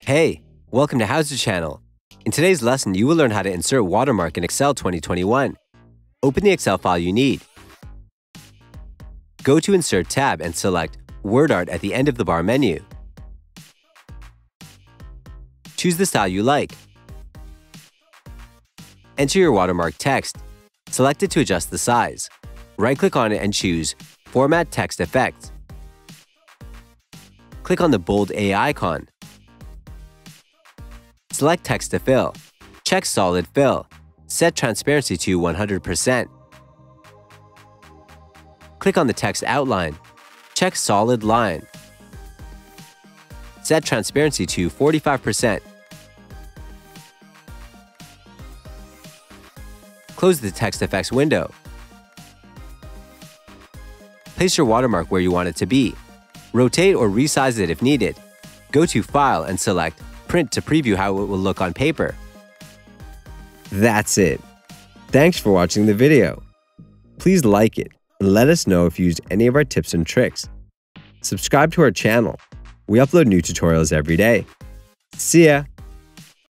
Hey, welcome to HOWZA Channel. In today's lesson, you will learn how to insert watermark in Excel 2021. Open the Excel file you need. Go to Insert tab and select Word Art at the end of the bar menu. Choose the style you like. Enter your watermark text. Select it to adjust the size. Right-click on it and choose Format Text Effects. Click on the bold A icon. Select Text to Fill. Check Solid Fill. Set transparency to 100%. Click on the text outline. Check Solid Line. Set transparency to 45%. Close the text effects window. Place your watermark where you want it to be. Rotate or resize it if needed. Go to File and select Print to preview how it will look on paper. That's it. Thanks for watching the video. Please like it and let us know if you used any of our tips and tricks. Subscribe to our channel. We upload new tutorials every day. See ya!